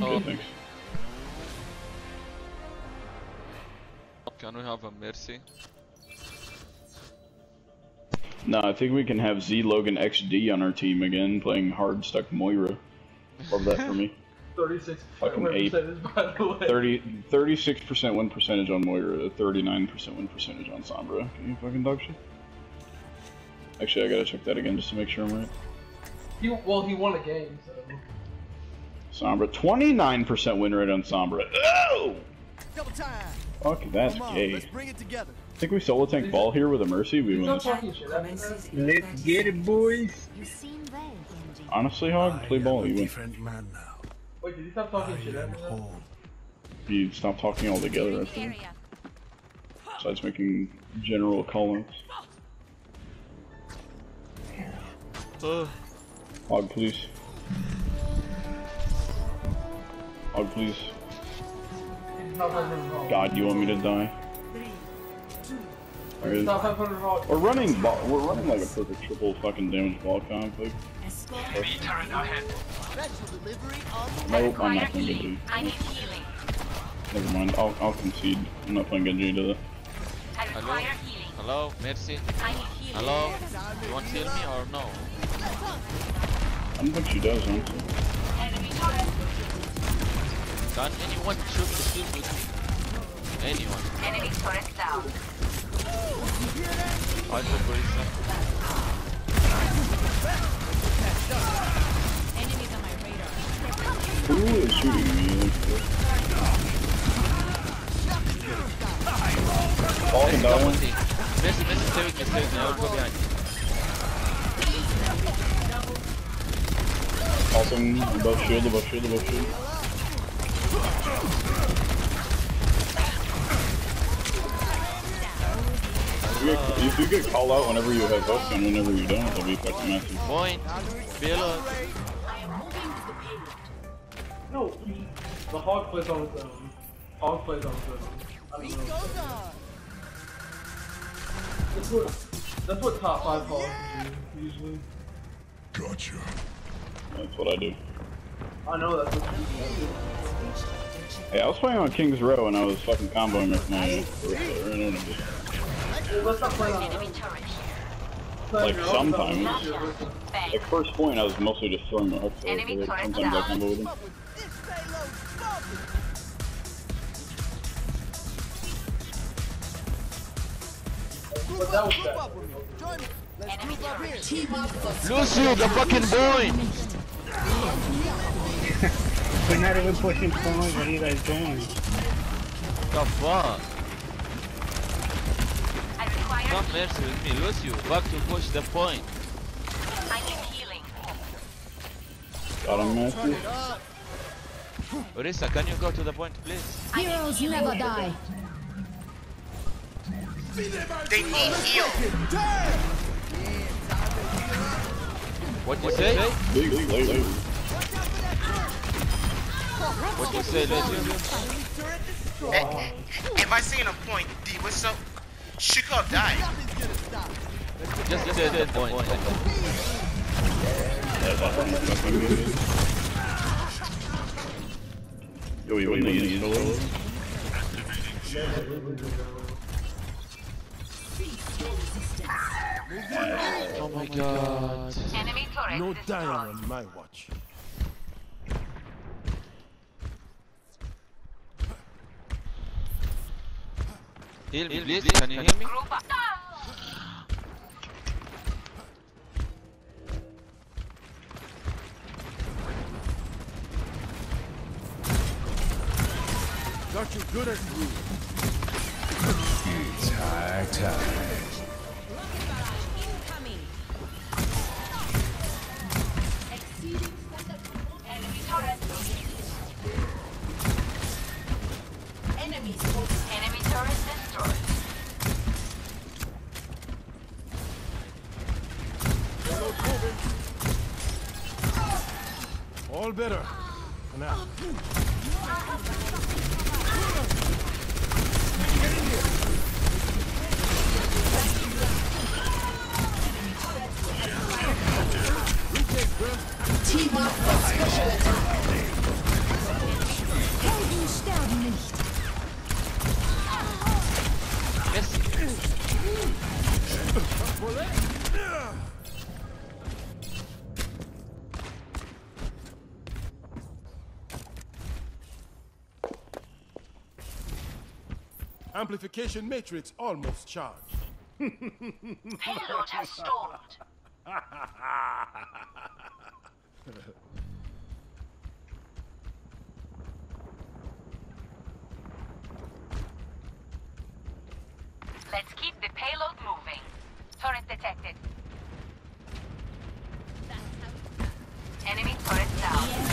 Oh, thanks. can we have a Mercy? No, I think we can have Z Logan XD on our team again, playing hard stuck Moira. Love that for me. 36 Fucking ape. percentage, by the way. 30, 36% win percentage on Moira, 39% win percentage on Sombra. Can you fucking dog shit? Actually, I gotta check that again just to make sure I'm right. He, well, he won a game, so. Sombra, 29% win rate on Sombra. Oh! Double time. Fuck, that's Come on, gay. let's bring it together. think we solo tank ball here with a Mercy, we He's win. not talking shit. That's, that's, Let's get it, boys. You seem well, Honestly, Hog, play I ball, am a you win. man now. wait, did you stop I talking shit? am after. You stop talking altogether, I think. Besides making general call-outs. Oh, Hog, please. Hog, please. He's not 500 raw. God, you want me to die? There is. not 500 raw. We're running we're running like a perfect triple fucking damage ball conflict. Like, Special delivery nope, I'm not playing Genji. I. Never mind, I'll, I'll concede. I'm not playing Genji to that. Hello? hello, Mercy. I need healing. Hello? You want to heal me or no? I don't think she does, honestly. Enemy turret. Can anyone shoot the shield with me? Anyone. Enemy turret down. I go for Enemies on my radar. Who is shooting me? Like, Falling down. Mercy, Mercy, stay with me, stay with me. I will go behind. Falcon, above shield, above shield, above shield. If you, get, if you get call out whenever you have hook and whenever you don't, it'll be fucking messy. Point. Below. Uh, no, he, the hog plays on his own. Hog plays on his own. I don't beat know. That's what, that's what top 5 hogs do, usually. Gotcha. That's what I do. I know that's what you do. Hey, I was playing on King's Row and I was fucking comboing with my Orisa, and it was Well, let's not play on Enemy turret here. play on Like sometimes. stuff, your Orisa. Bang. Like first point, I was mostly just throwing my hooks. there, Enemy like, turret sometimes I down. combo with him. Up with this payload bumping. But that was Group bad. up with me. Join me. Let's Enemy group up Lucio, the fucking boy! We're not even pushing points. What are you guys doing? The fuck? I require Not Mercy with me. Lucio, back to push the point. I need healing. Got him, Matthew. Orisa, can you go to the point, please? Heroes never die. They need heal. What you say? Big, big, big, big. What you say, Lucio? Am I seeing a point? D, what's up? She could have died. Just say the point. Yo, you want the solo? Oh my god. Enemy turret No destroyed. dying on my watch. Heal me, please. Can you hear me? Got you good as new. Incoming. Enemy turret. Enemy turret All better. Now. Amplification matrix almost charged. Payload has stalled. Let's keep the payload moving. Turret detected. Enemy turret down.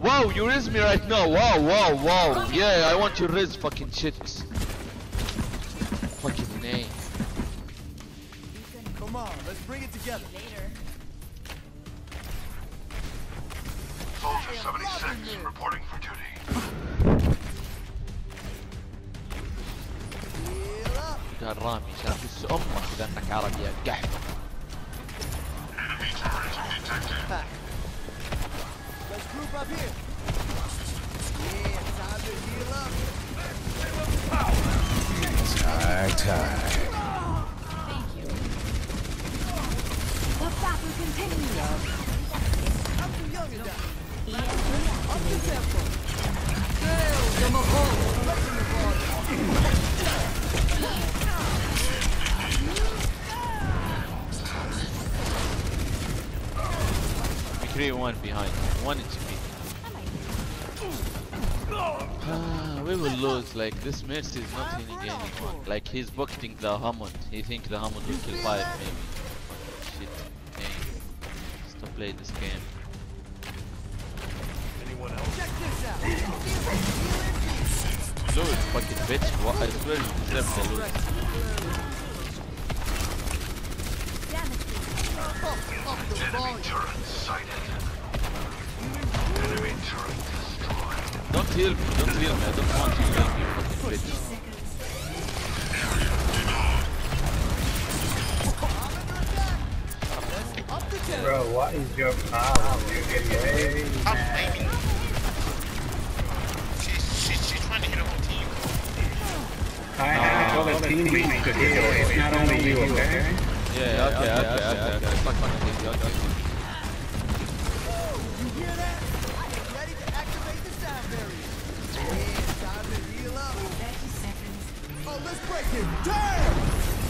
Wow, you raise me right now. Wow, wow, wow. Yeah, I want to raise fucking shit. Fucking name. Come on, let's bring it together. Soldier 76 reporting for duty. Heal up. قال رامي شافس امك اذا انك عربي يا قحط Enemy turret detected. Let's group up here. Yeah, time to heal up. Tag, tag. The battle continues. I'm too young to die. Up the tempo. Damn, the Mahal. Create one behind. One HP. Ah, we will lose. Like this Mercy is not hitting anyone. Like he's bucketing the Hammond. He think the Hammond will kill five maybe. Shit. Hey. Stop playing this game. Check this out. Lose, fucking bitch. What? I swear you deserve the lose. Enemy turret sighted. Enemy turret destroyed. Don't heal me. Don't heal me. I don't want to heal me, fucking bitch. Up the tempo. Bro, what is your problem? You're getting heavy, man. She's, she's, she's trying to hit her whole team. I have other teammates to heal. It's not only you, okay? Yeah, okay, okay, okay, okay. okay. Fuck, fuck, okay, okay. You hear that? Get ready to activate the sound barrier. Yeah, time to heal up. 30 seconds. Oh, let's break it. Damn!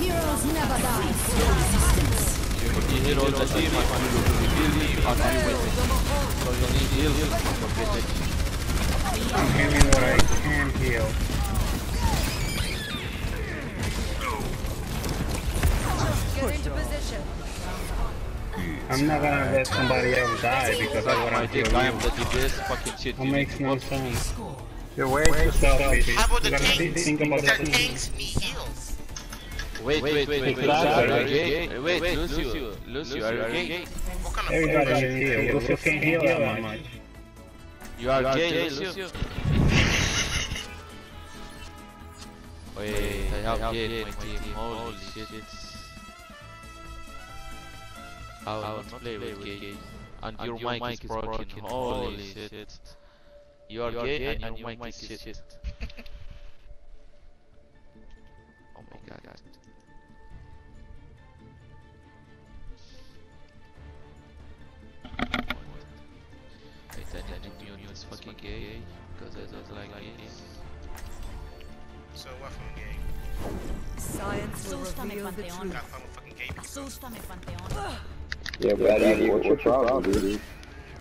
Heroes never die. Slow resistance. You heal all the team, I can you heal me, you can't heal with it. So you need heal, heal, forget it. I'm healing what I can heal. Get into position. I'm not gonna let somebody else die because I I wanna think heal I am you. the DPS fucking shit. That makes no to sense. You're way too selfish. How about the You gotta think, tanks? think about The the team. tanks need heals. Wait, wait, wait, wait, wait, Exactly. are you gay? Wait, wait, Lucio, Lucio, are you gay? What kind of Everybody needs heal. Lucio can't heal that much. You are gay, Lucio? Wait, I have gay in my team, holy shit. I will not play with gays. And your mic is broken, holy shit. You are gay and your mic is shit. Oh my god. Wait, I need to mute this fucking gay because I don't like gays. So what from gang? Science will Asústame, reveal the Panteón. truth. Got fun with fucking gay people. Asústame, Panteón. Yeah, Brady, what's your problem, dude?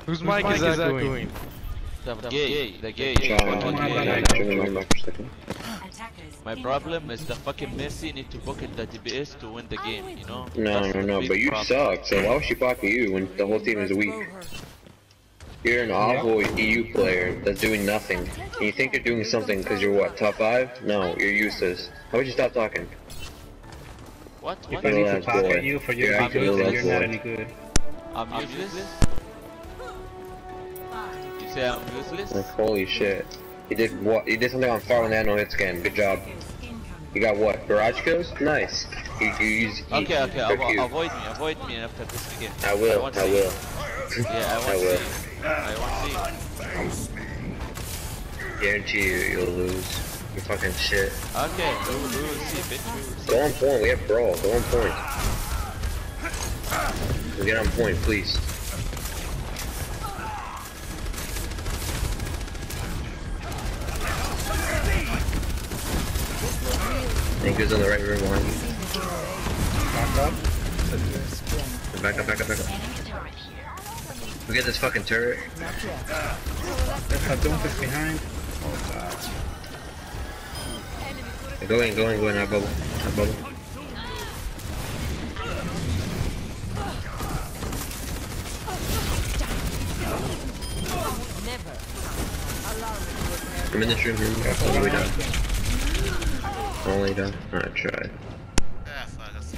Whose mic, is that going? The gay, the gay, fucking my gay. bad. turn your mic for a second. My problem is the fucking Mercy need to bucket the DPS to win the game, you know? No, That's no, no, but you problem. suck, so why would she block you when the whole team is weak? You're an awful EU player that's doing nothing. And you think you're doing something because you're what, top 5? No, you're useless. How would you stop talking? What? If What? I need to Relax, talk boy. at you for your You're videos, actually then you're not any good. I'm useless? You say I'm useless? Like, holy shit. You did what? You did something on fire when they had no hit scan. Good job. You got what? Barrage kills? Nice. You, you use. you- Okay, okay, you're avo- avoid me, avoid me after this game. I will, want I will. Yeah, I want I to will. see you. I want to see. Guarantee you, you'll lose. You fucking shit. Okay, we will, see, bitch. We will. Go on point. We have brawl. Go on point. Get on point, please. Think who's in the right room behind you. Back up, back up, back up. We get this fucking turret. There's a Doomfist behind. Go in, go in, go in, have bubble. Have bubble. I'm in this room here. All the way down. All the way down. Alright, try. Fuck. that's-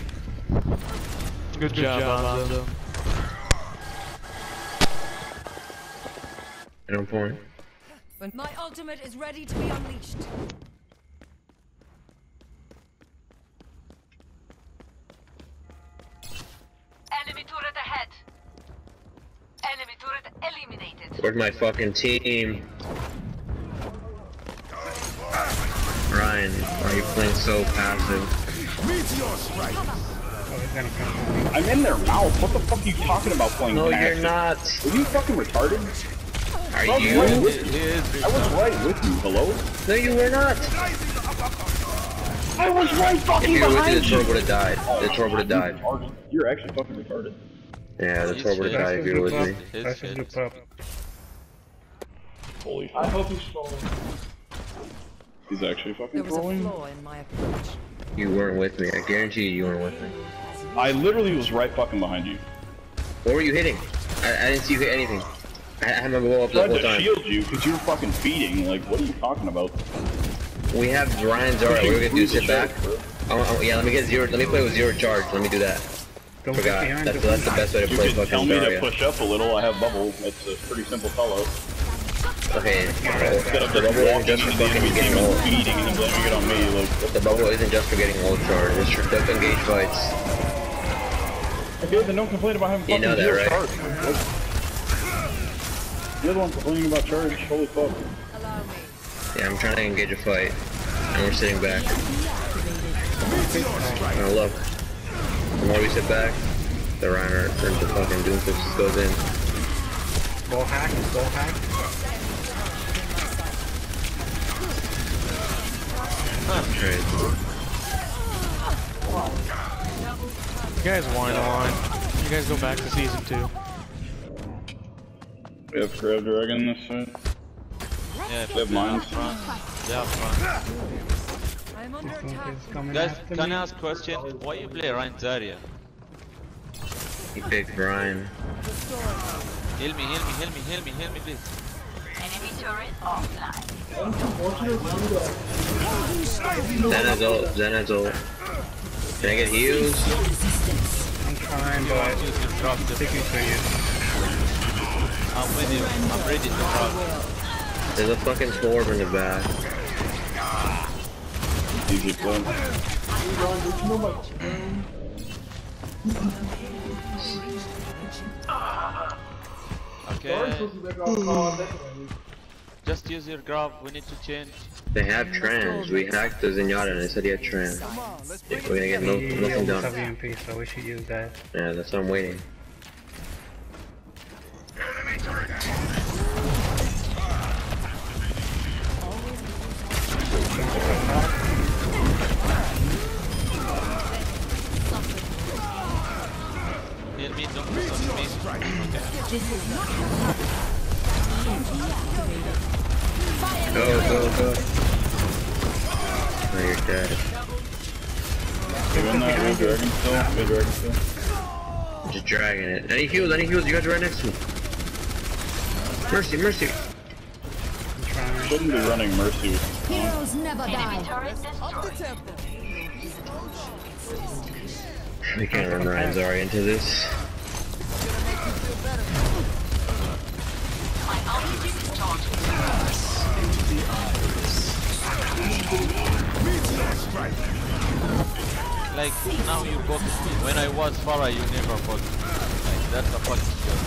Good, job, Bonzo. Get on point. When my ultimate is ready to be unleashed. Where's my fucking team? Ryan, why are you playing so passive? Meteor strike. Oh, he's gonna come for me. I'm in their mouth. What the fuck are you talking about playing No, passive? you're not. Are you fucking retarded? Are I was you? right with you. I was right with you. Hello? No, you were not. I was right If fucking you were with me, behind the you. Torb would have died. Oh, the Torb would have died. Retarded. You're actually fucking retarded. Yeah, the He's Torb would have died if you were with me. His That's a shit. good pup. Holy I hope he's strong. He's actually There fucking was a trolling. flaw in my approach. You weren't with me. I guarantee you, you weren't with me. I literally was right fucking behind you. What were you hitting? I, I didn't see you hit anything. I, I had my blow up the tried whole to time. shield you because you were fucking feeding. Like, what are you talking about? We have Ryan's alright. We're gonna do? Sit back? Oh, oh, yeah, let me get zero. Let me play with zero charge. Let me do that. Doomfist Forgot. That's, Doomfist that's the best way to You play could tell fucking me to push up a little. I have bubble. It's a pretty simple call out. Okay, Instead of the just bubble isn't walking just into for the enemy team getting and old. feeding and then blaming it on me. Like, The bubble isn't just for getting old charge. It's for duck engage fights. okay, then don't complain about having You fucking know that, zero right? charge. Like, You're the one complaining about charge. Holy fuck. Yeah, I'm trying to engage a fight, and we're sitting back. Now look, the more we sit back, the Reiner turns to fucking Doomfist goes in. Go hack, go hack. Right. You guys whine a lot. You guys go back to season two. We have Grab Dragon this side. Yeah, They have mines. front. They are front. I'm under attack. Guys, can. I ask a question? Why you play Rein Zarya? He picked Rein. Heal me, heal me, heal me, heal me, heal me, please. Enemy turret offline. Xana's ult, Xana's ult. Can I get heals? I'm trying, but you to drop the sticking to you. I'm with you. I'm ready to drop. There's a fucking Torb in the back. Easy play. Okay. supposed to make our call second. Just use your grab. We need to change. They have trans. We hacked the Zenyatta and they said he had trans. We're gonna get no, He nothing almost have done. EMP, so we should use that. Yeah, that's what I'm waiting. Still? We have Dragon still? Just dragging it. Any heals, any heals, you guys are right next to me. Mercy, mercy. Shouldn't be running Mercy with Heroes never die. turret Up the destroyed. tempo. We can't run Rein Zarya into this. Gonna make Like now you booked me. When I was Pharah, you never booked me. Like that's a fucking joke.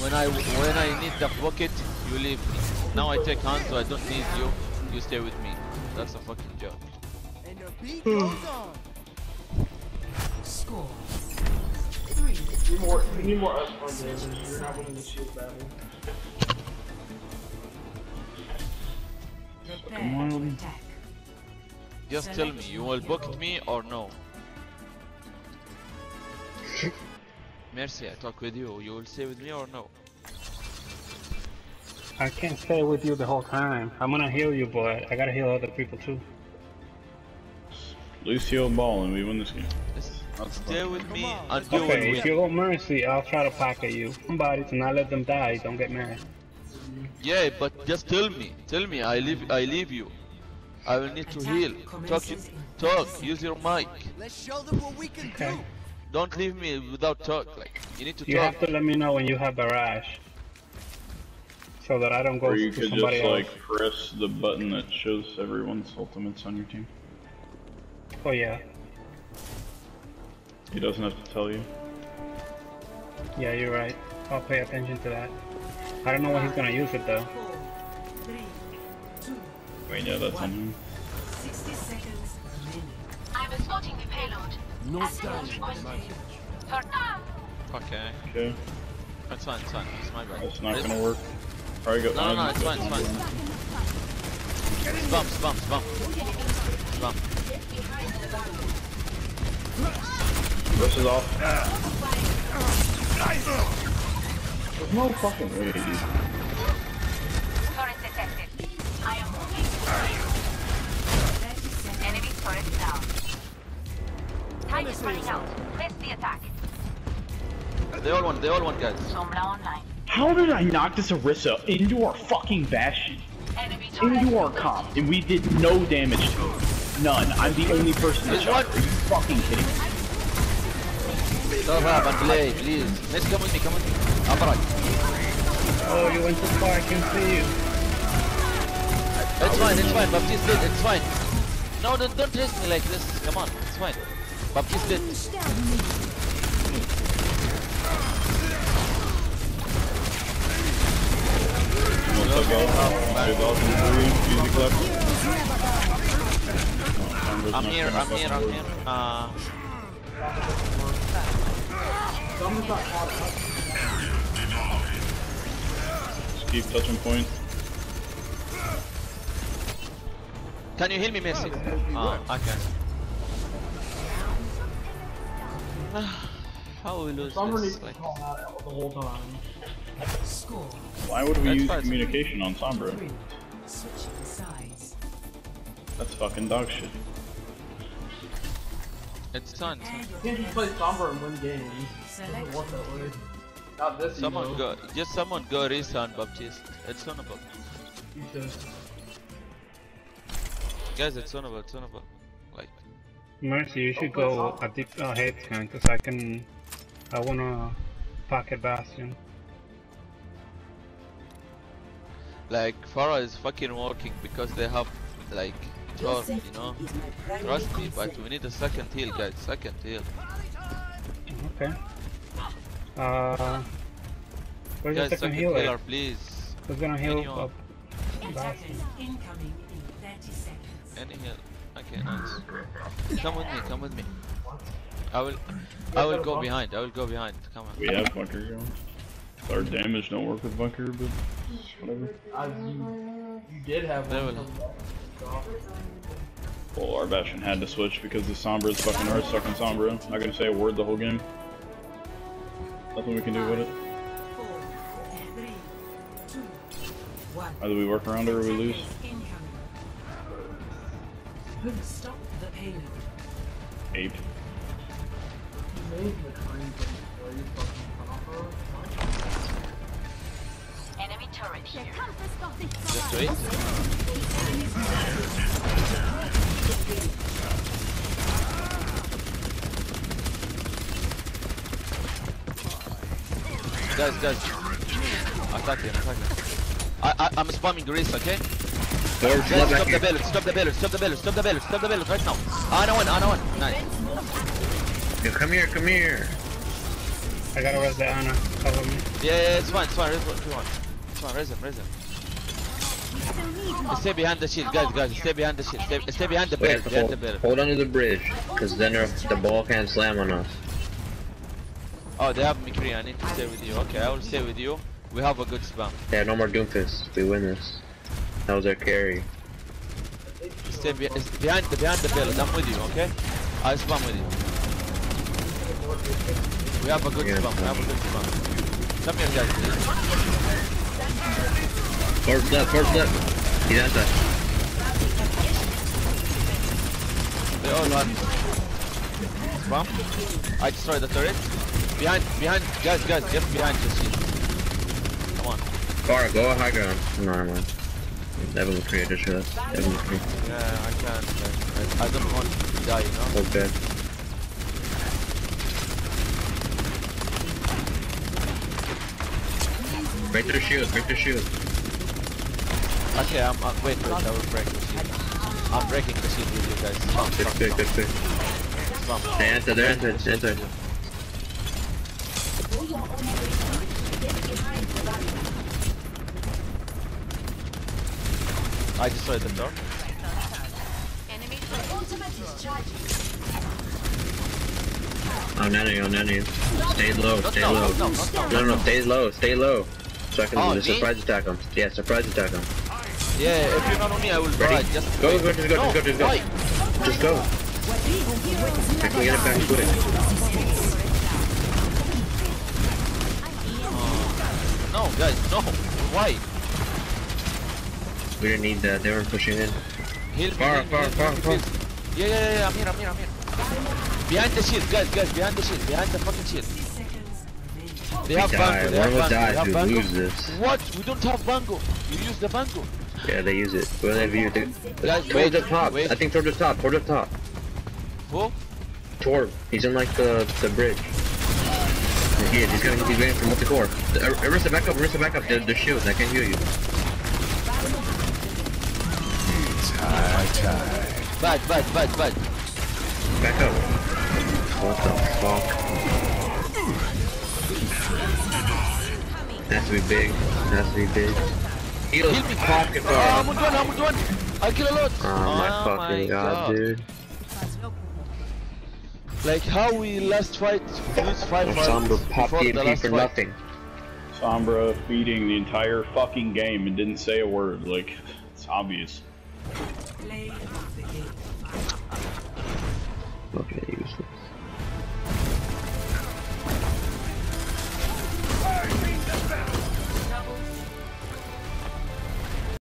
When I when I need the bucket, you leave me. Now I take Hanzo, I don't need you. You stay with me. That's a fucking joke. And the beat goes on. You need more, you need more upfront damage. You're not winning the shield battle. Just tell me, you will book me or no? Mercy, I talk with you. You will stay with me or no? I can't stay with you the whole time. I'm gonna heal you, but I gotta heal other people too. Lucio ball and we win this game. Stay with me and you will Okay, if you go mercy, I'll try to pocket you. Somebody to not let them die. Don't get mad. Yeah, but just tell me. Tell me. I leave. I leave you. I will need to heal. Talk. Talk. Use your mic. Let's show them what we can Okay. do. Don't leave me without talk. Like you need to You talk. have to let me know when you have barrage, so that I don't go Or you to could somebody just else. like press the button that shows everyone's ultimates on your team. Oh yeah, He doesn't have to tell you. yeah, you're right. I'll pay attention to that. I don't know when he's gonna use it though. Wait, yeah, that's on him. I'm escorting the payload. No standing. requested. man. For now. Okay. Okay, It's fine. It's fine. It's my bad. that's not It's- gonna work. Probably got No, no, no. one. It's fine. It's fine. Spam. Spam. Spam. Spam. This is off. There's no fucking way, dude. Time is running out. Press the attack. They all want. They all want guys. Sombra online. How did I knock this Orisa into our fucking Bastion? Enemy turret. Into our comp, and we did no damage to it. None. I'm the only person that There's shot. one. Are you fucking kidding me? Stop up and play, please. Let's come with me. Come with me. Upright. Oh, you went too far. I can see you. It's fine. It's fine. Baptiste dead. It's fine. No, don't, don't chase me like this. Come on. It's fine. Baptiste dead. What's up, guys? Good off in three. Easy clap. I'm here. I'm here. I'm here. Uh, Someone's not caught up. Just keep touching point. can you heal me, Mercy? Ah, okay. How we lose Someone this? Like, call that out the whole time. Why would we That's use fine. communication on Sombra? That's fucking dog shit. it's fine. it's fine. You can't just play Sombra and win games. It doesn't work that way. Not this Someone emo. go. Just someone go resound Baptiste. It's on about. You should. Guys, it's on about. It's on about. Like, Mercy, you should go a deep uh, head scan, cause I can. I wanna pocket Bastion. like Pharah is fucking working because they have like trust, you know. Trust me, but we need a second heal, guys. Second heal. Okay. Uh, where's Guys, the second second healer? healer, please. Who's gonna heal Anyone. up Bastion? Any heal. Okay, nice. Come with me. Come with me. I will. I will go behind. I will go behind. Come on. We have bunker going. Our damage don't work with bunker, but whatever. I, you, you did have They one. will. Well, our Bastion had to switch because the Sombra is fucking hard stuck in Sombra. Not gonna say a word the whole game. Nothing we can do with it. Either we work around it or we lose. Stop the payload. Eight. You made the train thing before you fucking Sombra. turret here. Just wait. Guys, guys. Attack him, attack him. I, I, I'm spamming Grease, okay? Forward, Guys, flood back stop the here. ballot, stop the ballot, stop the ballot, stop the ballot, stop the ballot right now. Ana one, Ana one. Nice. Yo, come here, come here. I gotta res the Ana. Cover me. Yeah, yeah, it's fine, it's fine, raise one, two one. It's fine, raise him, raise him. Stay behind the shield, guys, guys, stay behind the shield, stay, stay behind the We bell, have to behind hold, the bell. hold onto the bridge, because then the ball can't slam on us. Oh, they have McCree, I need to stay with you. Okay, I will stay with you. We have a good spam. Yeah, no more Doomfist. We win this. That was our carry. Stay be behind the behind the bell. I'm with you, okay? I spam with you. We have a good Yeah. spam. We have a good spam. Come here, guys. First Forward left, forward left. He's outside. They all have spam. I destroyed the turret. Behind, behind, guys, guys, get behind the shield. Come on. Far, go high ground. No, mind. Evan will create a shot. Evan will create. Yeah, I can't. I, I don't want to die, you know. Okay. Break the shield, break the shield. Okay, I'm. Uh, wait, wait. I will break the shield. I'm breaking the shield with you guys. Spam, Good, spam, good, good, spam. good. spam. They entered, they entered, they entered. I destroyed the door. Oh, nano you, nano you. Stay low, stay low. now. No, no, stay low, stay low. So I can Oh, me? surprise attack him. Yeah, surprise attack him. Yeah, if you're not on me, I will Ready? Just Go, go, just go, no, just go, just go. Why? Just go. I can get it back quick. Oh. No, guys, no. Why? We didn't need that. They were pushing in. Heal me, Far, far, me, far, far. Yeah, yeah, yeah, yeah, I'm here, I'm here, I'm here. Behind the shield, guys, guys, behind the shield, behind the fucking shield. They We have die. bango, they One have will bango, die they have bango. lose this. What? We don't have bango. You use the bango. Yeah, they use it. Where they view it. Guys, wait, the top. wait. I think toward the top. Toward the top. Who? Torb. He's in like the the bridge. He is. He's gonna he's waiting for molten core. Uh, Arista, back up. Arista, back up. The, the shield. I can heal you. Bad, bad, bad, bad. Back up. What the fuck? Has to be big. Has to be big. Heal, Heal me. pocket Oh, I'm bar. on one, I'm on one. I kill a lot. Oh my ah, fucking god, dude. Like how we last fight used five And rounds Sombra popped before the EMP last for fight. nothing. Sombra feeding the entire fucking game and didn't say a word. Like, it's obvious. Okay, useless.